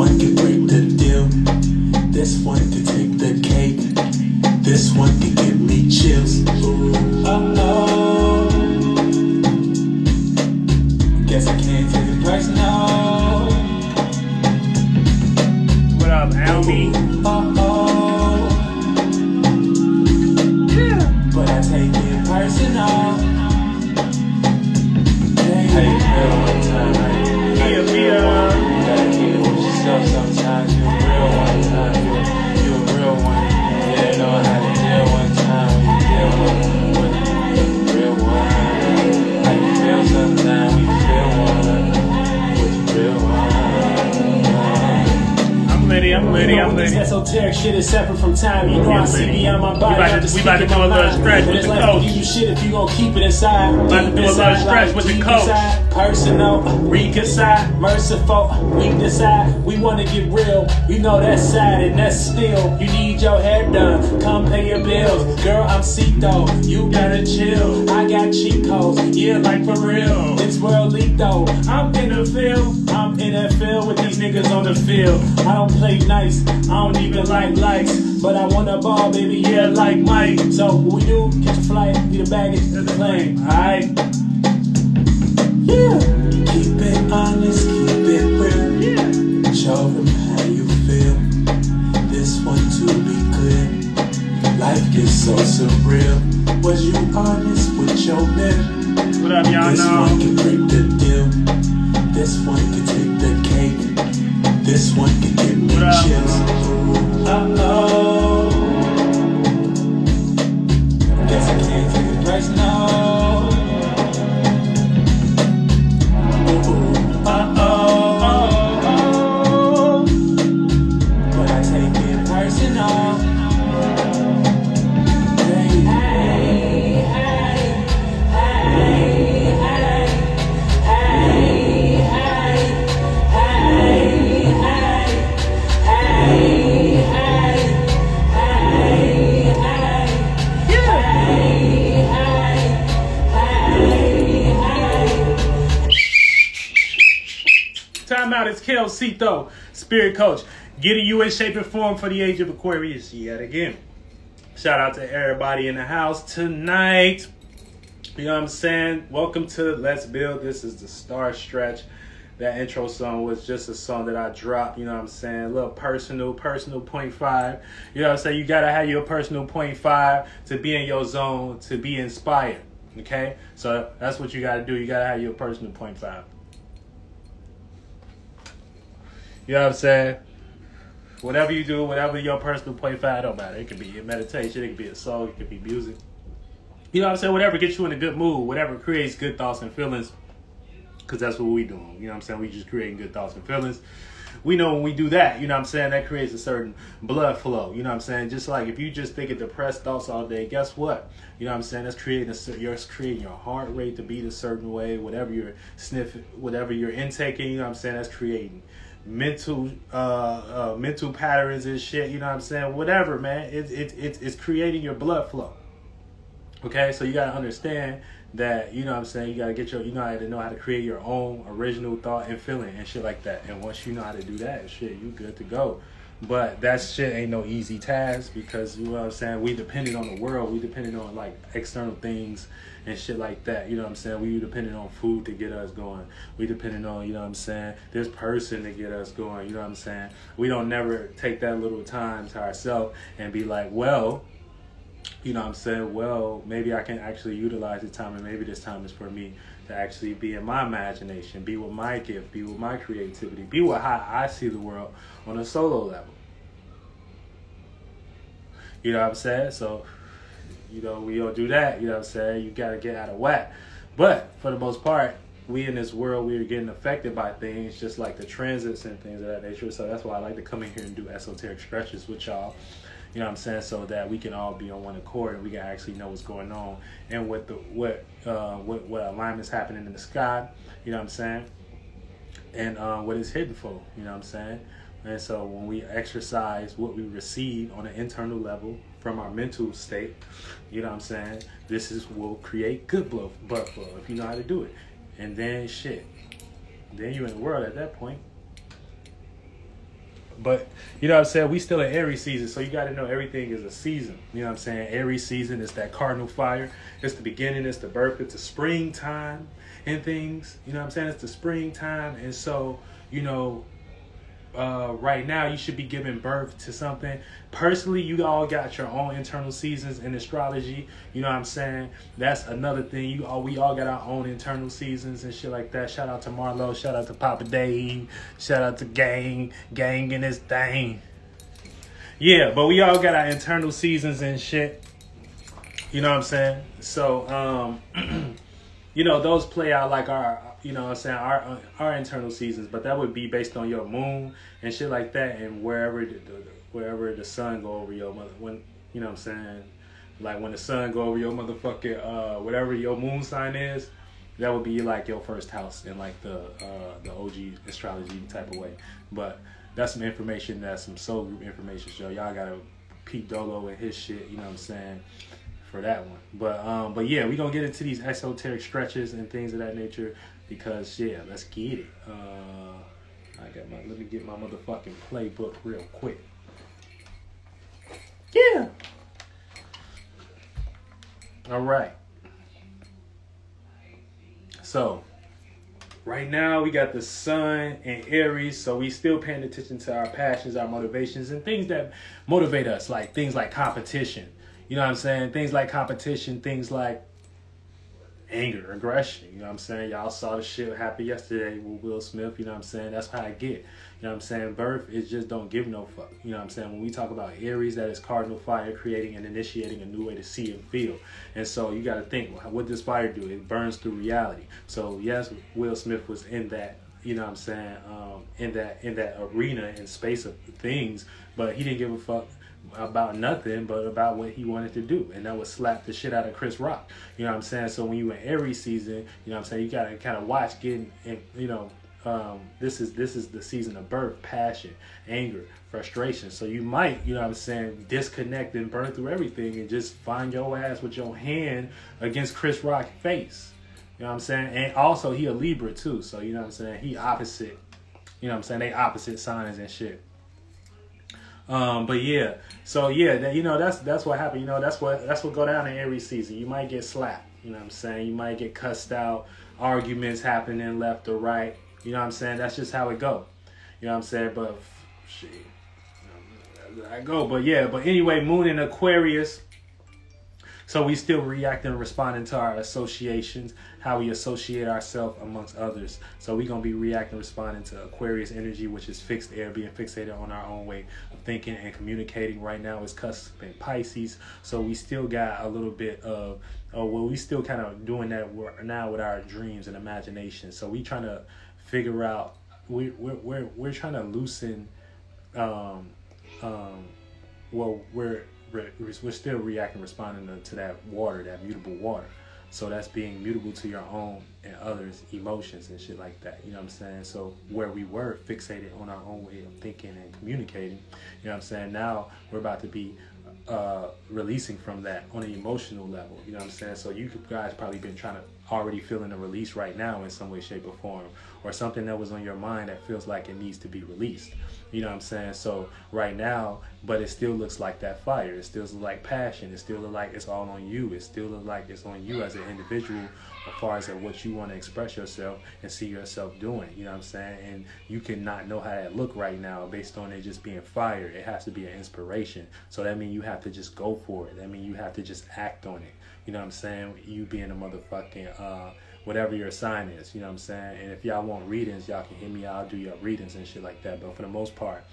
One. any I'm This esoteric shit is separate from time. You know I see beyond my body. We about to- just we about to do a little stretch with the coach. give you shit if you gon' keep it inside. About to do a little stretch with the coach. Personal, reconcile, merciful. We decide we wanna get real. You know that's sad and that's still. You need your hair done. Come pay your bills. Girl, I'm Cito. You gotta chill. I got cheat codes. Yeah, like for real. It's worldly though. I'm in the field. I'm in that field with these niggas on the field. I don't play nice. I don't even like likes. But I want a ball, baby. Yeah, like Mike. So what we do? Catch a flight, get a baggage to the plane. Alright. Yeah. Keep it honest, keep it real. Show them how you feel. This one to be clear. Life gets so surreal. Was you honest with your man? What up, y'all This know? one can break the deal. This one can take the cake. This one can Cheers. Kelsito, Spirit Coach. Getting you in shape and form for the age of Aquarius yet again. Shout out to everybody in the house tonight. You know what I'm saying? Welcome to Let's Build. This is the star stretch. That intro song was just a song that I dropped, you know what I'm saying? A little personal, personal point five. You know what I'm saying? You gotta have your personal point five to be in your zone, to be inspired. Okay? So that's what you gotta do. You gotta have your personal point five. You know what I'm saying? Whatever you do, whatever your personal point five, don't matter. It could be a meditation, it could be a song, it could be music. You know what I'm saying? Whatever gets you in a good mood, whatever creates good thoughts and feelings, because that's what we doing. You know what I'm saying? We just creating good thoughts and feelings. We know when we do that, you know what I'm saying, that creates a certain blood flow. You know what I'm saying? Just like if you just think of depressed thoughts all day, guess what? You know what I'm saying? That's creating a you're creating your heart rate to beat a certain way, whatever you're sniffing, whatever you're intaking, you know what I'm saying? That's creating mental uh, uh mental patterns and shit, you know what I'm saying? Whatever, man. It's it, it, it's creating your blood flow. Okay, so you gotta understand that you know what I'm saying you gotta get your you know how to know how to create your own original thought and feeling and shit like that. And once you know how to do that, shit, you good to go. But that shit ain't no easy task because you know what I'm saying, we depended on the world, we depended on like external things and shit like that. You know what I'm saying? We dependent on food to get us going. We dependent on, you know what I'm saying, this person to get us going, you know what I'm saying? We don't never take that little time to ourselves and be like, well, you know what I'm saying, well, maybe I can actually utilize this time and maybe this time is for me to actually be in my imagination, be with my gift, be with my creativity, be with how I see the world on a solo level. You know what I'm saying? So, you know, we don't do that, you know what I'm saying? You gotta get out of whack. But for the most part, we in this world we are getting affected by things just like the transits and things of that nature. So that's why I like to come in here and do esoteric stretches with y'all. You know what I'm saying? So that we can all be on one accord and we can actually know what's going on and what the what uh what what alignment's happening in the sky. You know what I'm saying? And uh, what it's hidden for. You know what I'm saying? And so when we exercise what we receive on an internal level from our mental state, you know what I'm saying? This is will create good blood flow if you know how to do it. and then shit. Then you in the world at that point. But you know what I'm saying? We still in Aries season, so you gotta know everything is a season. You know what I'm saying? Aries season is that cardinal fire. It's the beginning, it's the birth, it's the springtime and things. You know what I'm saying? It's the springtime. And so, you know, uh, right now you should be giving birth to something. Personally, you all got your own internal seasons in astrology. You know what I'm saying? That's another thing. You all we all got our own internal seasons and shit like that. Shout out to Marlo. Shout out to Papa Dave. Shout out to Gang. Gang in his thing. Yeah, but we all got our internal seasons and shit. You know what I'm saying? So, um, you know, those play out like our you know what I'm saying, our our internal seasons, but that would be based on your moon and shit like that, and wherever the, the wherever the sun go over your mother, when you know what I'm saying, like when the sun go over your motherfucking uh whatever your moon sign is, that would be like your first house in like the uh the OG astrology type of way. But that's some information, that's some soul group information. So y'all gotta Pete Dolo and his shit, you know what I'm saying for that one. But um, but yeah, we gonna get into these esoteric stretches and things of that nature because yeah, let's get it. Uh, I got my let me get my motherfucking playbook real quick. Yeah. All right. So, right now we got the sun and Aries, so we still paying attention to our passions, our motivations, and things that motivate us, like things like competition. You know what I'm saying? Things like competition, things like anger, aggression. You know what I'm saying? Y'all saw the shit happen yesterday with Will Smith. You know what I'm saying? That's how I get. You know what I'm saying? Birth is just don't give no fuck. You know what I'm saying? When we talk about Aries, that is cardinal fire, creating and initiating a new way to see and feel. And so you got to think, what does fire do? It burns through reality. So yes, Will Smith was in that. You know what I'm saying? Um, in that in that arena and space of things, but he didn't give a fuck about nothing but about what he wanted to do. And that was slap the shit out of chris rock. You know what i'm saying? So when you in every season you know what i'm saying? You gotta kind of watch getting and you know um, this is this is the season of birth passion anger frustration. So you might you know what i'm saying disconnect and burn through everything and just find your ass with your hand against chris rock face you know what i'm saying and also he a libra too so you know what i'm saying he opposite you know what i'm saying they opposite signs and shit um, but yeah, so yeah, that, you know that's that's what happened. You know that's what that's what go down in every season. You might get slapped. You know what I'm saying? You might get cussed out. Arguments happening left or right. You know what I'm saying? That's just how it go. You know what I'm saying? But shit, I go. But yeah, but anyway, Moon in Aquarius. So we still react and responding to our associations, how we associate ourselves amongst others. So we're gonna be reacting, and responding to Aquarius energy, which is fixed air, being fixated on our own way of thinking and communicating. Right now is cusp in Pisces, so we still got a little bit of, oh well, we still kind of doing that now with our dreams and imagination. So we trying to figure out, we we're we're, we're trying to loosen, um, um, well we're we're still reacting, responding to, that water, that mutable water. So that's being mutable to your own and others' emotions and shit like that. You know what I'm saying? So where we were fixated on our own way of thinking and communicating, you know what I'm saying? Now we're about to be uh, releasing from that on an emotional level. You know what I'm saying? So you guys probably been trying to already feeling a release right now in some way, shape, or form, or something that was on your mind that feels like it needs to be released. You know what I'm saying? So right now, but it still looks like that fire. It still looks like passion. It still looks like it's all on you. It still looks like it's on you as an individual as far as what you want to express yourself and see yourself doing. You know what I'm saying? And you cannot know how that look right now based on it just being fire. It has to be an inspiration. So that means you have to just go for it. That means you have to just act on it. You know what I'm saying? You being a motherfucking uh whatever your sign is, you know what I'm saying? And if y'all want readings, y'all can hit me, I'll do your readings and shit like that. But for the most part,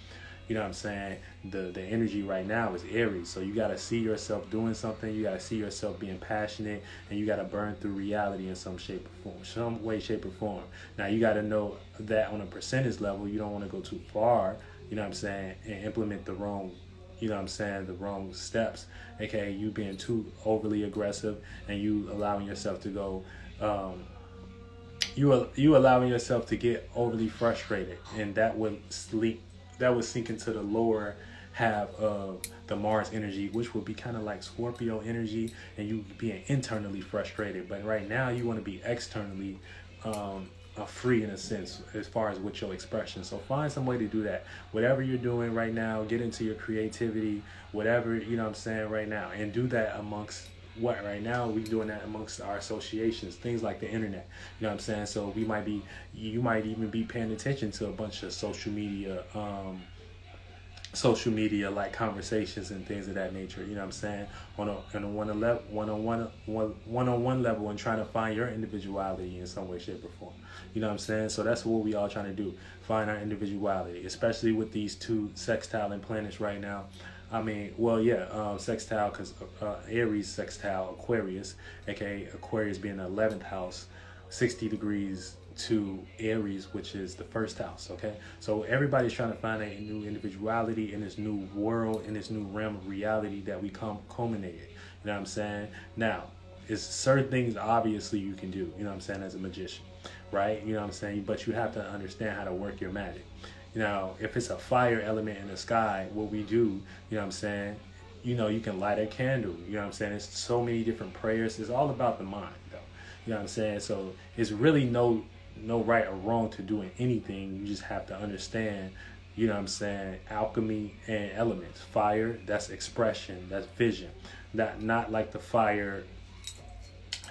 you know what I'm saying? The the energy right now is Aries. So you gotta see yourself doing something, you gotta see yourself being passionate, and you gotta burn through reality in some shape or form, some way, shape, or form. Now you gotta know that on a percentage level, you don't wanna go too far, you know what I'm saying, and implement the wrong you know what I'm saying, the wrong steps, Okay, you being too overly aggressive and you allowing yourself to go um, you you allowing yourself to get overly frustrated, and that would sleep that would sink into the lower half of the Mars energy, which would be kind of like Scorpio energy, and you being internally frustrated. But right now, you want to be externally um, free in a sense as far as with your expression. So find some way to do that. Whatever you're doing right now, get into your creativity, whatever, you know what I'm saying, right now. And do that amongst what right now we doing that amongst our associations, things like the internet. You know what I'm saying? So we might be you might even be paying attention to a bunch of social media um social media like conversations and things of that nature you know what i'm saying on a on a one level one on one one on one level and trying to find your individuality in some way shape or form you know what i'm saying so that's what we all trying to do find our individuality especially with these two sextile planets right now I mean, well, yeah, um, sextile because uh, Aries sextile Aquarius, aka Aquarius being the eleventh house, sixty degrees to Aries, which is the first house. Okay, so everybody's trying to find a new individuality in this new world, in this new realm of reality that we come culminated. You know what I'm saying? Now, it's certain things obviously you can do. You know what I'm saying as a magician, right? You know what I'm saying, but you have to understand how to work your magic. You know, if it's a fire element in the sky, what we do, you know what I'm saying? You know, you can light a candle. You know what I'm saying? It's so many different prayers. It's all about the mind, though. You know what I'm saying? So it's really no no right or wrong to doing anything. You just have to understand, you know what I'm saying, alchemy and elements. Fire, that's expression, that's vision. That not like the fire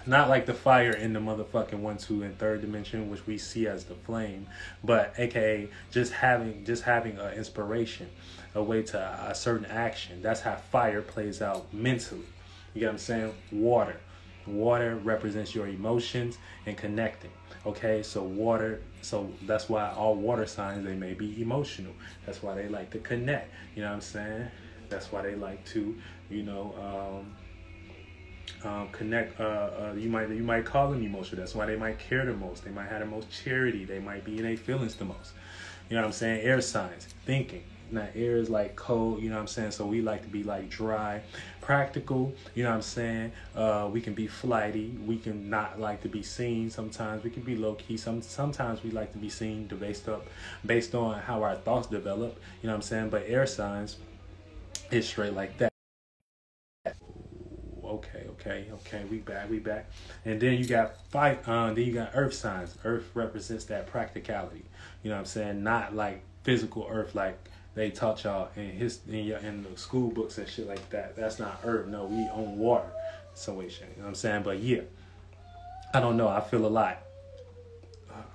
not like the fire in the motherfucking one, two, and third dimension, which we see as the flame, but aka just having just having an inspiration, a way to a certain action. That's how fire plays out mentally. You get what I'm saying? Water. Water represents your emotions and connecting. Okay, so water, so that's why all water signs they may be emotional. That's why they like to connect. You know what I'm saying? That's why they like to, you know, um, um, connect. Uh, uh, you might you might call them emotional. That's why they might care the most. They might have the most charity. They might be in their feelings the most. You know what I'm saying? Air signs, thinking. Now air is like cold. You know what I'm saying? So we like to be like dry, practical. You know what I'm saying? Uh, we can be flighty. We can not like to be seen. Sometimes we can be low key. Some sometimes we like to be seen based up, based on how our thoughts develop. You know what I'm saying? But air signs, is straight like that okay, okay, we back, we back. And then you got five, um, then you got earth signs. Earth represents that practicality. You know what I'm saying? Not like physical earth like they taught y'all in his in your in the school books and shit like that. That's not earth. No, we own water. Some way, shit. You know what I'm saying? But yeah. I don't know. I feel a lot.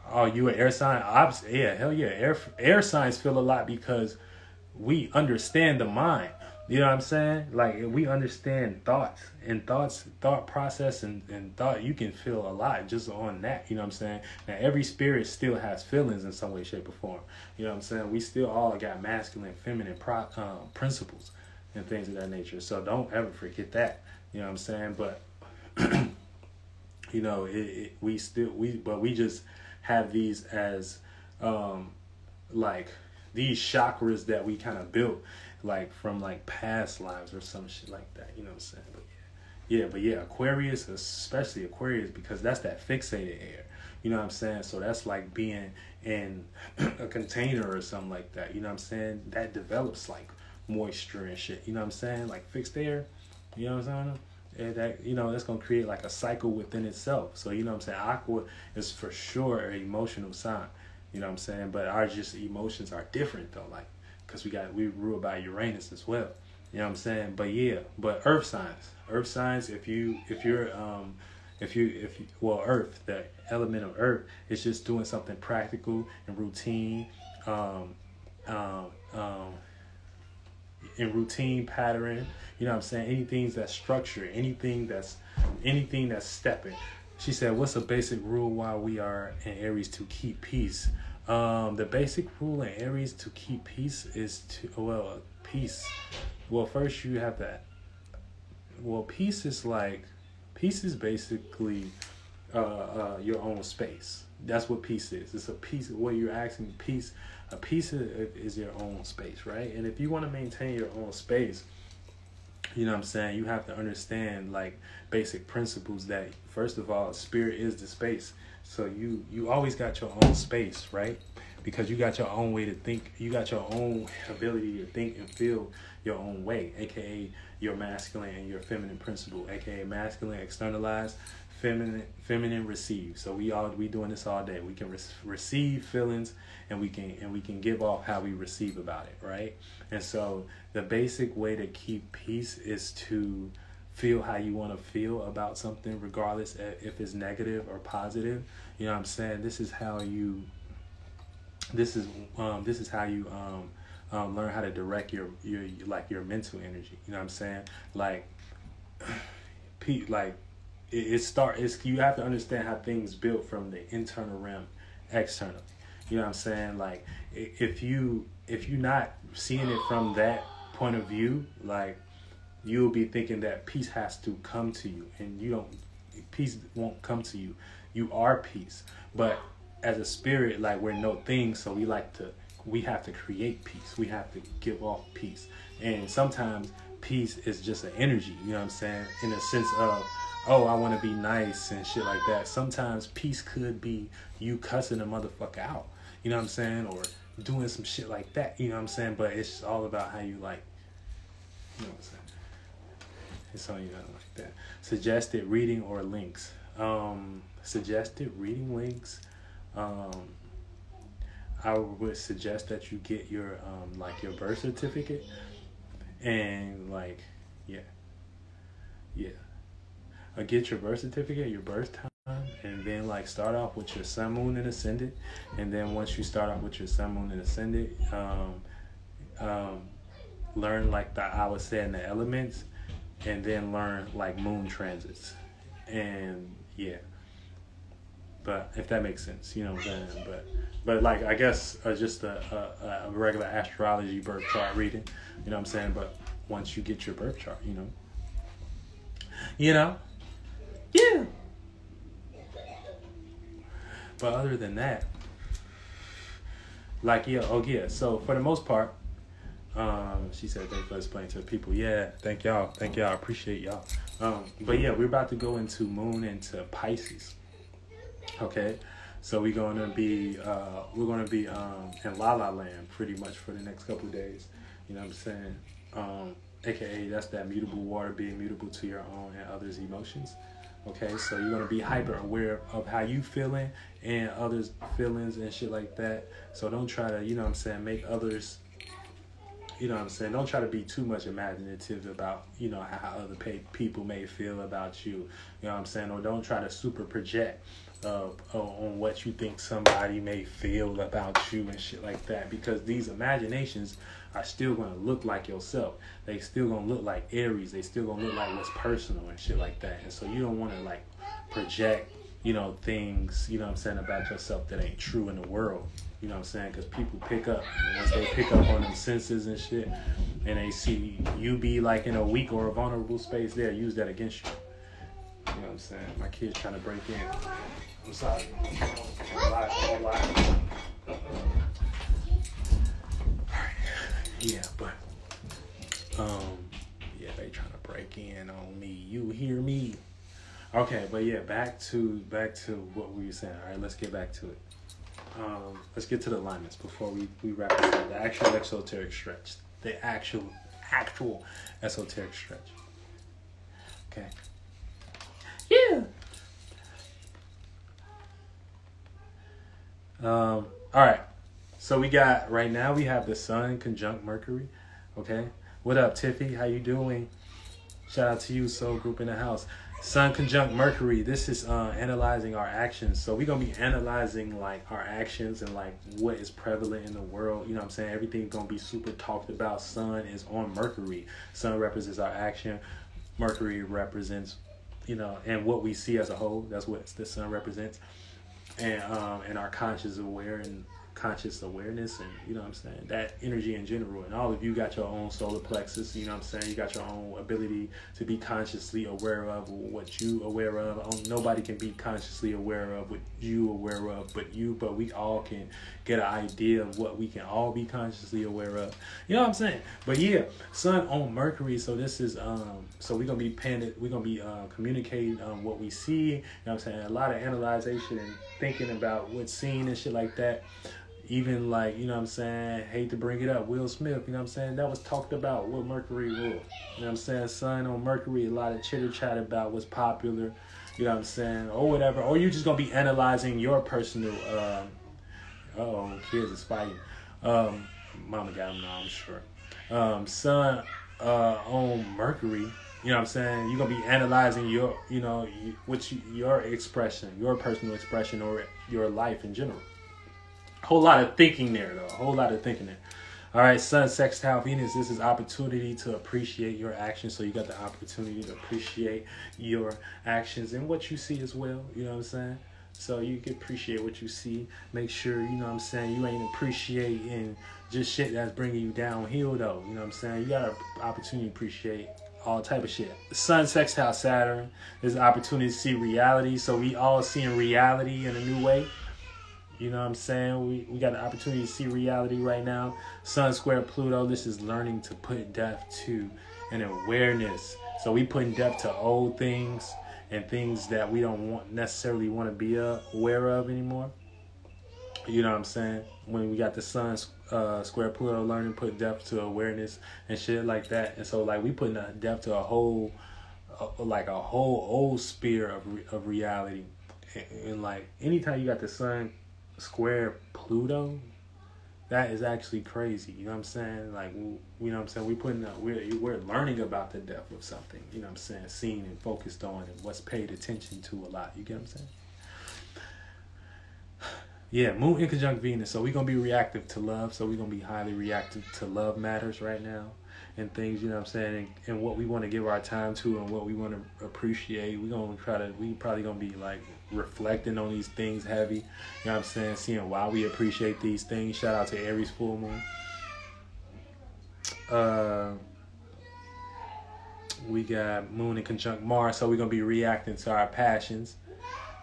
Oh, you an air sign? Obviously, yeah, hell yeah. Air air signs feel a lot because we understand the mind. You know what I'm saying? Like we understand thoughts and thoughts, thought process and, and thought, you can feel a lot just on that. You know what I'm saying? Now every spirit still has feelings in some way, shape, or form. You know what I'm saying? We still all got masculine, feminine pro, um, principles and things of that nature. So don't ever forget that. You know what I'm saying? But you know, it, it, we still we but we just have these as um like these chakras that we kind of built like from like past lives or some shit like that. You know what I'm saying? But yeah, yeah, but yeah, Aquarius, especially Aquarius, because that's that fixated air. You know what I'm saying? So that's like being in a container or something like that. You know what I'm saying? That develops like moisture and shit. You know what I'm saying? Like fixed air. You know what I'm saying? And that you know that's gonna create like a cycle within itself. So you know what I'm saying? Aqua is for sure an emotional sign. You know what I'm saying? But our just emotions are different though. Like because we got we ruled by Uranus as well. You know what I'm saying? But yeah, but Earth signs, Earth signs. If you if you're um if you if you, well Earth, the element of Earth is just doing something practical and routine, um, um, um, in routine pattern. You know what I'm saying? Anything that's structured, anything that's anything that's stepping. She said, "What's a basic rule while we are in Aries to keep peace?" Um, the basic rule in Aries to keep peace is to well peace. Well, first you have that. Well, peace is like peace is basically uh, uh, your own space. That's what peace is. It's a piece. What you're asking, peace. A piece is your own space, right? And if you want to maintain your own space, you know what I'm saying. You have to understand like basic principles that first of all, spirit is the space so you you always got your own space, right? Because you got your own way to think. You got your own ability to think and feel your own way, aka your masculine and your feminine principle, aka masculine externalized, feminine feminine receive. So we all we doing this all day. We can re- receive feelings and we can and we can give off how we receive about it, right? And so the basic way to keep peace is to feel how you want to feel about something regardless if it's negative or positive. You know what I'm saying? This is how you this is um this is how you um um, learn how to direct your, your like your mental energy. You know what I'm saying? Like, like it, it start. It's you have to understand how things built from the internal realm, external. You know what I'm saying? Like if you if you're not seeing it from that point of view, like you'll be thinking that peace has to come to you, and you don't. Peace won't come to you. You are peace, but as a spirit, like we're no thing, so we like to we have to create peace. We have to give off peace. And sometimes peace is just an energy, you know what I'm saying? In a sense of, oh, I want to be nice and shit like that. Sometimes peace could be you cussing a motherfucker out, you know what I'm saying? Or doing some shit like that, you know what I'm saying? But it's all about how you like, you know what I'm saying? It's on you like that. Suggested reading or links. Um, suggested reading links. Um, I would suggest that you get your um like your birth certificate and like yeah yeah uh, get your birth certificate your birth time and then like start off with your sun moon and ascendant and then once you start off with your sun moon and ascendant um um learn like the I would say in the elements and then learn like moon transits and yeah but if that makes sense you know what I'm saying but but like I guess uh, just a, a, a regular astrology birth chart reading, you know what I'm saying. But once you get your birth chart, you know, you know, yeah. But other than that, like yeah, oh yeah. So for the most part, um, she said thank you for explaining to the people. Yeah, thank y'all, thank y'all, I appreciate y'all. Um, but yeah, we're about to go into Moon into Pisces. Okay, so we're gonna be uh, we're gonna be um, in La La Land pretty much for the next couple days. You know what I'm saying? Um, AKA that's that mutable water being mutable to your own and others' emotions. Okay, so you're gonna be hyper aware of how you feeling and others' feelings and shit like that. So don't try to, you know what I'm saying, make others you know what I'm saying? Don't try to be too much imaginative about, you know, how other people may feel about you. You know what I'm saying? Or don't try to super project uh, on what you think somebody may feel about you and shit like that because these imaginations are still going to look like yourself they still going to look like aries they still going to look like what's personal and shit like that and so you don't want to like project you know things you know what i'm saying about yourself that ain't true in the world you know what i'm saying because people pick up once they pick up on them senses and shit and they see you be like in a weak or a vulnerable space they'll use that against you you know what i'm saying my kid's trying to break in I'm sorry. Yeah, but um, yeah, they trying to break in on me. You hear me? Okay, but yeah, back to back to what we were saying. All right, let's get back to it. Um, let's get to the alignments before we we wrap this up. The actual exoteric stretch. The actual actual esoteric stretch. Okay. Yeah. Um, all right. So we got right now we have the Sun conjunct Mercury. Okay. What up, Tiffy? How you doing? Shout out to you, Soul Group in the house. Sun conjunct Mercury. This is uh, analyzing our actions. So we're gonna be analyzing like our actions and like what is prevalent in the world. You know what I'm saying? Everything's gonna be super talked about. Sun is on Mercury. Sun represents our action. Mercury represents, you know, and what we see as a whole. That's what the sun represents and um, and our conscious aware and conscious awareness and you know what I'm saying that energy in general. And all of you got your own solar plexus you know what I'm saying? You got your own ability to be consciously aware of what you aware of. Nobody can be consciously aware of what you aware of but you but we all can get an idea of what we can all be consciously aware of. You know what I'm saying? But yeah sun on Mercury so this is um so we're gonna be paying we're gonna be uh, communicating um, what we see you know what I'm saying? A lot of analyzation and thinking about what's seen and shit like that even like, you know what I'm saying, hate to bring it up, Will Smith, you know what I'm saying, that was talked about what Mercury ruled. You know what I'm saying? Sun on Mercury, a lot of chitter chat about what's popular. You know what I'm saying? Or whatever. Or you're just gonna be analyzing your personal um oh, kids is fighting. Um mama got him now, I'm sure. Um son uh on Mercury, you know what I'm saying? You're gonna be analyzing your you know, what you, your expression, your personal expression or your life in general. Whole lot of thinking there though. A whole lot of thinking there. All right, Sun Sextile Venus. This is opportunity to appreciate your actions. So you got the opportunity to appreciate your actions and what you see as well. You know what I'm saying? So you can appreciate what you see. Make sure you know what I'm saying. You ain't appreciating just shit that's bringing you downhill though. You know what I'm saying? You got an opportunity to appreciate all type of shit. Sun sextile Saturn is an opportunity to see reality. So we all seeing reality in a new way. You know what I'm saying? We we got the opportunity to see reality right now. Sun square Pluto. This is learning to put depth to an awareness. So we putting depth to old things and things that we don't want necessarily want to be aware of anymore. You know what I'm saying? When we got the sun uh, square Pluto learning, put depth to awareness and shit like that. And so like we putting a depth to a whole, uh, like a whole old sphere of re- of reality. And, and like anytime you got the sun square Pluto, that is actually crazy. You know what I'm saying? Like, you know what I'm saying? We're putting up, we're we're learning about the depth of something. You know what I'm saying? Seen and focused on and what's paid attention to a lot. You get what I'm saying? Yeah, Moon in conjunct Venus. So we're gonna be reactive to love. So we're gonna be highly reactive to love matters right now and things, you know what I'm saying, and, and what we want to give our time to and what we want to appreciate. We're gonna try to we probably gonna be like reflecting on these things heavy. You know what I'm saying? Seeing why we appreciate these things. Shout out to Aries full moon. Uh we got moon in conjunct Mars, so we're gonna be reacting to our passions.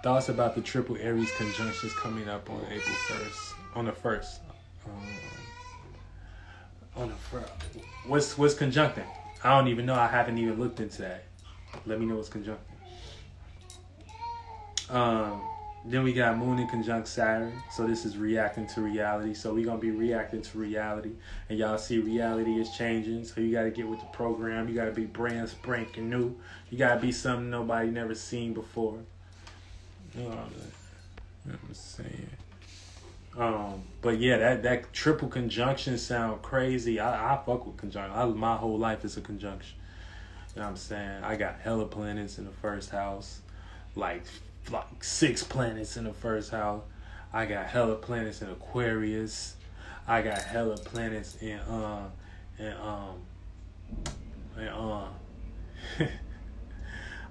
Thoughts about the triple Aries conjunctions coming up on April first. On the first. Um, on the first. What's what's conjuncting? I don't even know. I haven't even looked into that. Let me know what's conjuncting. Um, then we got Moon in conjunct Saturn. So this is reacting to reality. So we're gonna be reacting to reality, and y'all see reality is changing. So you gotta get with the program. You gotta be brand spanking new. You gotta be something nobody never seen before. You know what I'm saying? Um, but yeah, that that triple conjunction sound crazy. I, I fuck with conjunction. I, my whole life is a conjunction. You know what I'm saying? I got hella planets in the first house, like like six planets in the first house. I got hella planets in Aquarius. I got hella planets in um and um and um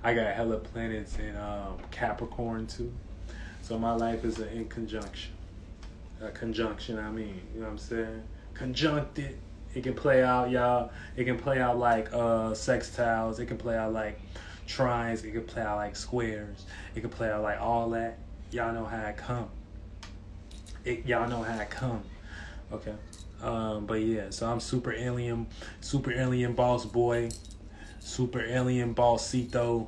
I got hella planets in um Capricorn too. So my life is an in conjunction. A conjunction, I mean, you know what I'm saying? Conjuncted. It can play out, y'all. It can play out like uh sextiles. It can play out like trines. It could play out like squares. It could play out like all that. Y'all know how it come. It, y'all know how it come. Okay. Um, but yeah, so I'm super alien, super alien boss boy, super alien bossito,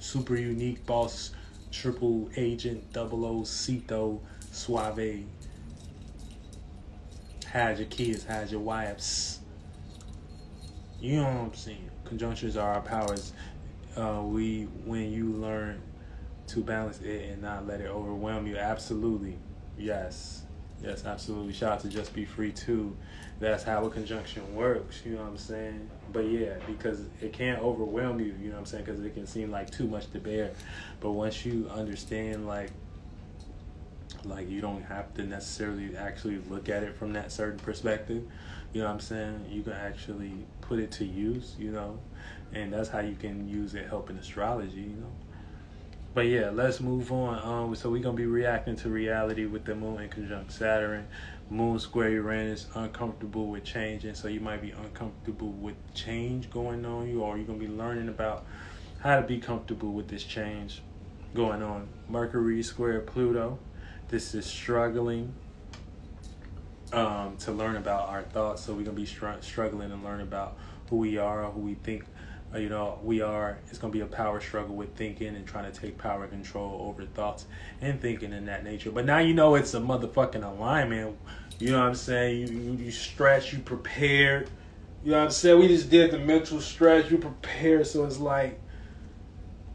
super unique boss, triple agent, double O Cito, suave. Hide your kids, hide your wives. You know what I'm saying? Conjunctions are our powers. Uh, we when you learn to balance it and not let it overwhelm you. Absolutely, yes, yes, absolutely. Shout out to Just Be Free too. That's how a conjunction works. You know what I'm saying? But yeah, because it can't overwhelm you. You know what I'm saying? Because it can seem like too much to bear. But once you understand, like like you don't have to necessarily actually look at it from that certain perspective you know what i'm saying you can actually put it to use you know and that's how you can use it helping astrology you know? But yeah let's move on. Um so we're gonna be reacting to reality with the moon in conjunct saturn. Moon square uranus uncomfortable with changing. So you might be uncomfortable with change going on. You or you're gonna be learning about how to be comfortable with this change going on. Mercury square pluto this is struggling um, to learn about our thoughts. So we're gonna be str- struggling and learn about who we are, who we think, Uh, you know, we are. It's gonna be a power struggle with thinking and trying to take power control over thoughts and thinking in that nature. But now you know it's a motherfucking alignment. You know what I'm saying? You you, stretch, you prepared. You know what I'm saying? We just did the mental stretch. You prepared, so it's like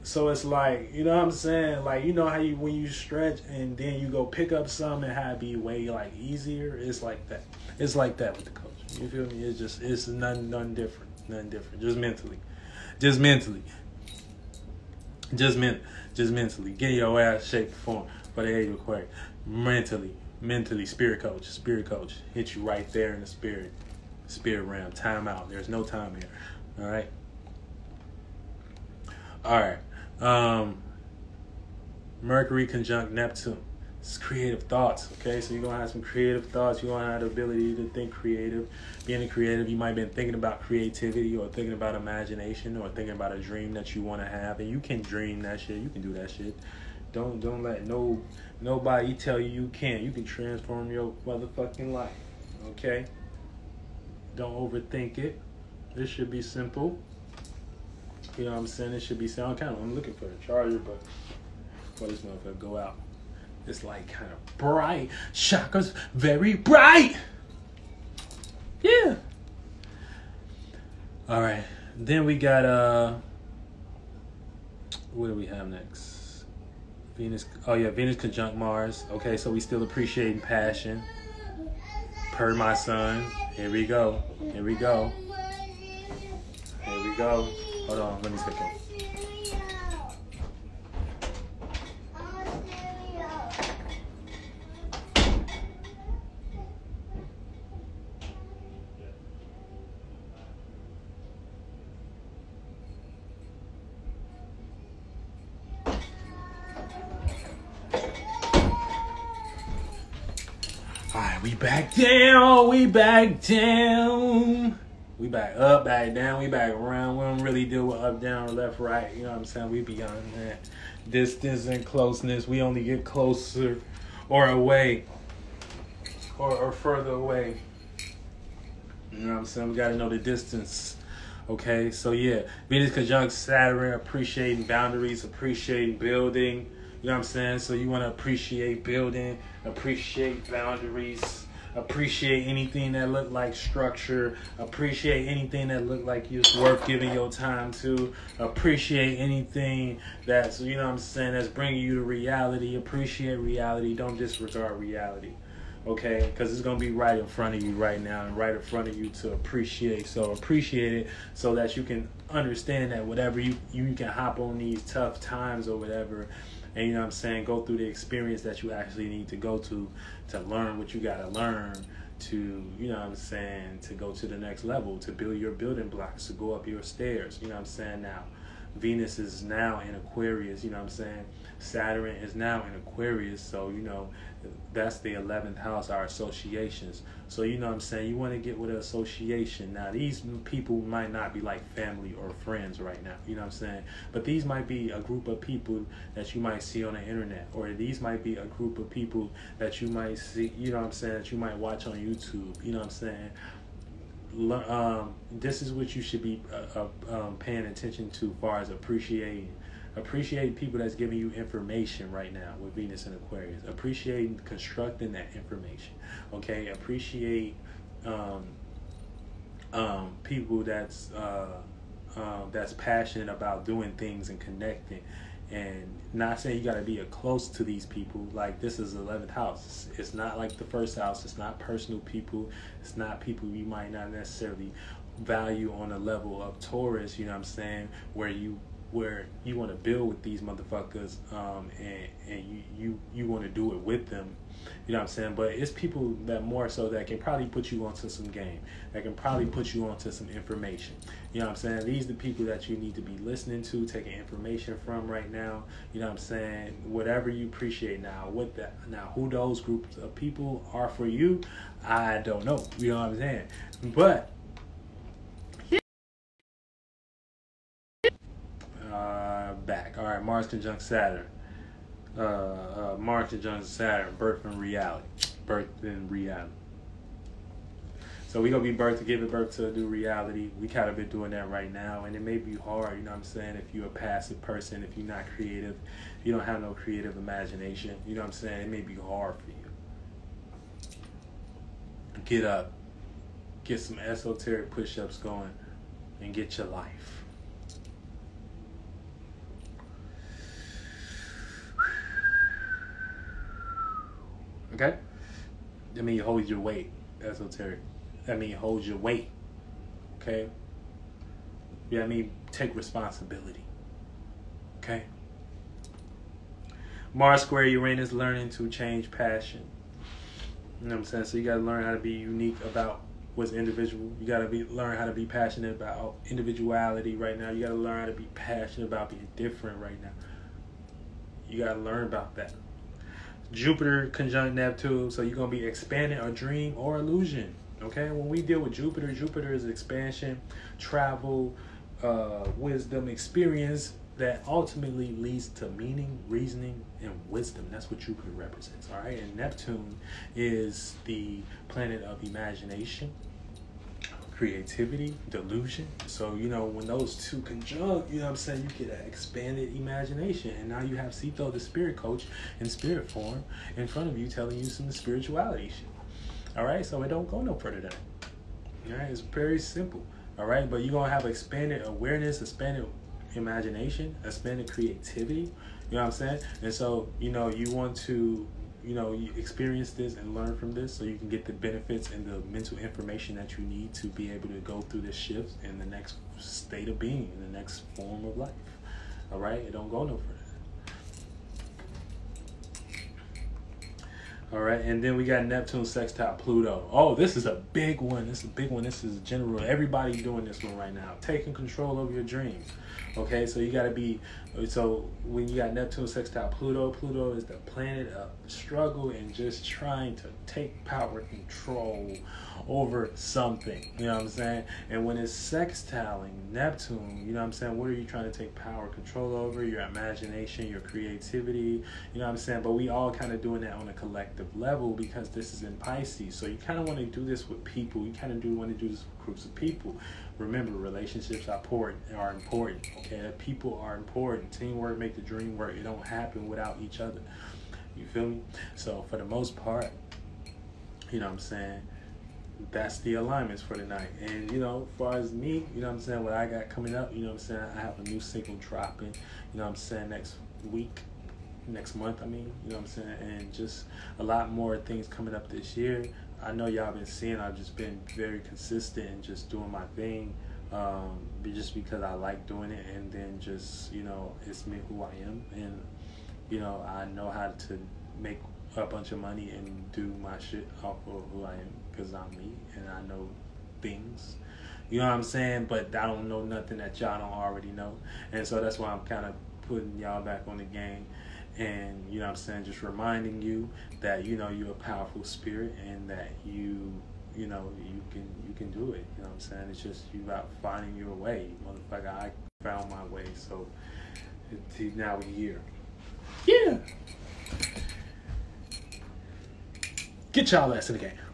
So it's like, you know what I'm saying? Like, you know how you when you stretch and then you go pick up some and have it be way like easier? It's like that. It's like that with the coach. You feel me? It's just it's none none different. None different. Just mentally. Just mentally. Just men just mentally. Get your ass shape form for the age required. Mentally. Mentally. Spirit coach. Spirit coach. Hit you right there in the spirit. Spirit realm. Time out. There's no time here. Alright? Alright. Um, Mercury conjunct Neptune. It's creative thoughts, okay? So you're gonna have some creative thoughts. You're gonna have the ability to think creative. Being a creative, you might have been thinking about creativity or thinking about imagination or thinking about a dream that you wanna have. And you can dream that shit. You can do that shit. Don't don't let no nobody tell you you can't. You can transform your motherfucking life. Okay? Don't overthink it. This should be simple. You know what I'm saying? It should be sound kind of. I'm looking for a charger, but well, this motherfucker go out. It's like kind of bright. Chakras very bright. Yeah. All right. Then we got uh. What do we have next? Venus. Oh yeah, Venus conjunct Mars. Okay, so we still appreciating passion. Per my son. Here we go. Here we go. Here we go. Hold on, let me take it. Alright, we back down, we back down. We back up, back down, we back around. We don't really deal with up, down, left, right. You know what I'm saying? We beyond that. Distance and closeness. We only get closer or away. Or, or further away. You know what I'm saying? We gotta know the distance. Okay, so yeah, Venus conjunct Saturn, appreciating boundaries, appreciating building. You know what I'm saying? So you want to appreciate building, appreciate boundaries, appreciate anything that look like structure, appreciate anything that look like it's worth giving your time to, appreciate anything that's you know what I'm saying that's bringing you to reality. Appreciate reality. Don't disregard reality okay? Because it's gonna be right in front of you right now and right in front of you to appreciate. So appreciate it so that you can understand that whatever you you can hop on these tough times or whatever, and you know what I'm saying, go through the experience that you actually need to go to to learn what you gotta learn to you know what I'm saying to go to the next level to build your building blocks to go up your stairs. You know what I'm saying now. Venus is now in Aquarius, you know what I'm saying? Saturn is now in Aquarius, so you know that's the 11th house, our associations. So you know what I'm saying? You want to get with an association. Now these people might not be like family or friends right now, you know what I'm saying? But these might be a group of people that you might see on the internet or these might be a group of people that you might see, you know what I'm saying, that you might watch on YouTube, you know what I'm saying? um, this is what you should be uh, uh, um, paying attention to, far as appreciating. Appreciate people that's giving you information right now with Venus and Aquarius. Appreciating constructing that information. Okay, appreciate um, um, people that's uh, um, that's passionate about doing things and connecting. And not saying you got to be a close to these people like this is 11th house. It's, it's, not like the first house. It's not personal people. It's not people you might not necessarily value on a level of taurus you know what i'm saying? Where you where you want to build with these motherfuckers um, and, and you, you, you want to do it with them you know what I'm saying? But it's people that more so that can probably put you onto some game, that can probably put you onto some information. You know what I'm saying? These are the people that you need to be listening to, taking information from right now. You know what I'm saying? Whatever you appreciate now, what that now who those groups of people are for you, I don't know. You know what I'm saying? But uh, back. All right, Mars conjunct Saturn uh, uh, Mars conjunct Saturn, birth in reality, birth in reality. So we gonna be birth to give it birth to a new reality. We kind of been doing that right now, and it may be hard. You know what I'm saying? If you're a passive person, if you're not creative, if you don't have no creative imagination, you know what I'm saying? It may be hard for you. Get up, get some esoteric push-ups going, and get your life. Okay? That mean hold your weight. Esoteric. That mean hold your weight. Okay? Yeah, I mean take responsibility. Okay? Mars square Uranus learning to change passion. You know what I'm saying? So you gotta learn how to be unique about what's individual. You gotta be learn how to be passionate about individuality right now. You gotta learn how to be passionate about being different right now. You gotta learn about that. Jupiter conjunct Neptune, so you're gonna be expanding a dream or illusion. Okay, when we deal with Jupiter, Jupiter is expansion, travel, uh, wisdom, experience that ultimately leads to meaning, reasoning, and wisdom. That's what Jupiter represents. All right, and Neptune is the planet of imagination, creativity, delusion. So, you know, when those two conjunct, you know what I'm saying, you get an expanded imagination. And now you have Sito, the spirit coach, in spirit form in front of you telling you some spirituality shit. All right, so it don't go no further than that. All right, it's very simple. All right, but you're going to have expanded awareness, expanded imagination, expanded creativity. You know what I'm saying? And so, you know, you want to you know you experience this and learn from this so you can get the benefits and the mental information that you need to be able to go through this shift in the next state of being in the next form of life. All right? It don't go no further. All right? And then we got neptune sextile pluto. Oh this is a big one. This is a big one. This is general. Everybody doing this one right now. Taking control of your dreams. Okay? So you got to be so when you got Neptune sextile Pluto, Pluto is the planet of struggle and just trying to take power control over something. You know what I'm saying? And when it's sextiling Neptune, you know what I'm saying? What are you trying to take power control over? Your imagination, your creativity. You know what I'm saying? But we all kind of doing that on a collective level because this is in Pisces. So you kind of want to do this with people. You kind of do want to do this with groups of people. Remember, relationships are important. Are important. Okay, people are important. Teamwork make the dream work. It don't happen without each other. You feel me? So for the most part, you know what I'm saying. That's the alignments for tonight. And you know, as far as me, you know what I'm saying, what I got coming up, you know what I'm saying, I have a new single dropping, you know what I'm saying, next week, next month, I mean, you know what I'm saying, and just a lot more things coming up this year. I know y'all been seeing. I've just been very consistent and just doing my thing, um, just because I like doing it, and then just you know, it's me who I am, and you know, I know how to make a bunch of money and do my shit off of who I am because I'm me and I know things. You know what I'm saying? But I don't know nothing that y'all don't already know, and so that's why I'm kind of putting y'all back on the game and you know what I'm saying just reminding you that you know you're a powerful spirit and that you you know you can you can do it. You know what I'm saying? It's just you about finding your way motherfucker. I found my way so now we're here. Yeah. Get y'all ass in the game